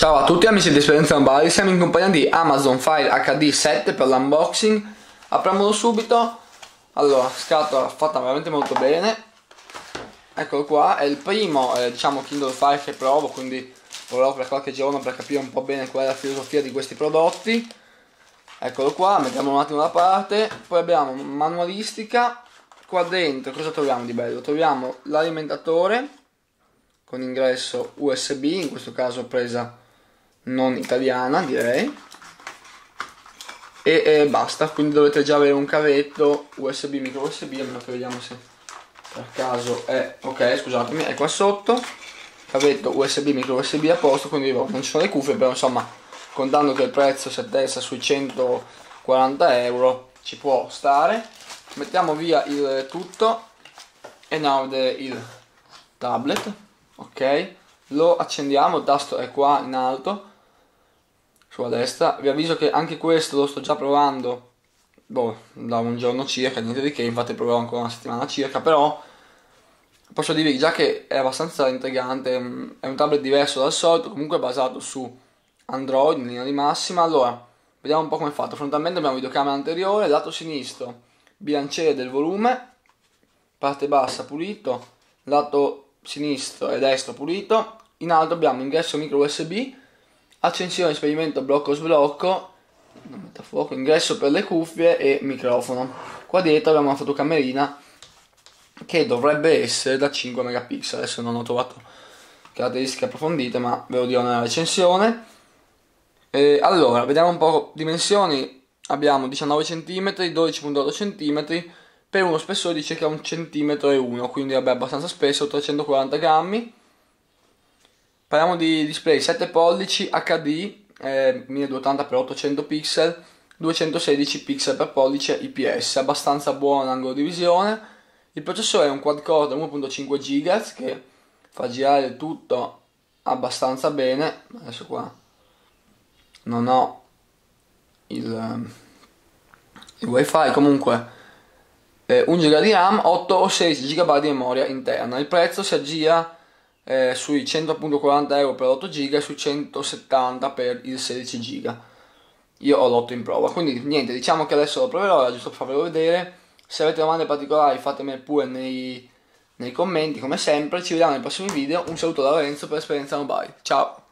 Ciao a tutti amici di Esperienza Mobile, siamo in compagnia di Amazon Fire HD 7 per l'unboxing. Apriamolo subito. Allora, scatola fatta veramente molto bene. Eccolo qua, è il primo eh, diciamo Kindle Fire che provo Quindi proverò per qualche giorno per capire un po' bene qual è la filosofia di questi prodotti. Eccolo qua, mettiamo un attimo da parte. Poi abbiamo manualistica. Qua dentro cosa troviamo di bello? Troviamo l'alimentatore con ingresso USB, in questo caso presa non italiana direi. E, e, basta quindi dovete già avere un cavetto USB micro USB almeno che vediamo se per caso è ok scusatemi è qua sotto. Cavetto USB micro USB a posto quindi non ci sono le cuffie però insomma contando che il prezzo si attesta sui 140 euro ci può stare. Mettiamo via il tutto e a vedere il tablet ok? Lo accendiamo il tasto è qua in alto sulla destra. Vi avviso che anche questo lo sto già provando. Boh, da un giorno circa niente di che infatti proverò ancora una settimana circa però posso dirvi già che è abbastanza intrigante. È un tablet diverso dal solito comunque basato su Android in linea di massima. Allora vediamo un po' come è fatto. Frontalmente abbiamo videocamera anteriore lato sinistro bilanciere del volume parte bassa pulito lato sinistro e destro pulito. In alto abbiamo ingresso micro USB accensione, spegnimento, blocco, sblocco, non metto a fuoco, ingresso per le cuffie e microfono. Qua dietro abbiamo una fotocamerina che dovrebbe essere da 5 megapixel, adesso non ho trovato caratteristiche approfondite ma ve lo dirò nella recensione. E allora, vediamo un po' dimensioni, abbiamo 19 cm, 12.8 cm per uno spessore di circa 1 cm 1, quindi vabbè abbastanza spesso, 340 grammi Parliamo di display 7 pollici HD eh, 1280x800 pixel, 216 pixel per pollice IPS, abbastanza buono l'angolo di visione. Il processore è un quad core da 1.5 GHz che fa girare tutto abbastanza bene. Adesso qua non ho il, il wifi, comunque eh, 1 GB di RAM, 8 o 16 GB di memoria interna. Il prezzo si aggira eh, sui 100.40 euro per 8 giga e sui 170 per il 16 giga. Io ho l'8 in prova quindi niente diciamo che adesso lo proverò era giusto per farvelo vedere. Se avete domande particolari fatemele pure nei, nei commenti come sempre. Ci vediamo nei prossimi video. Un saluto da Lorenzo per Esperienza Mobile. Ciao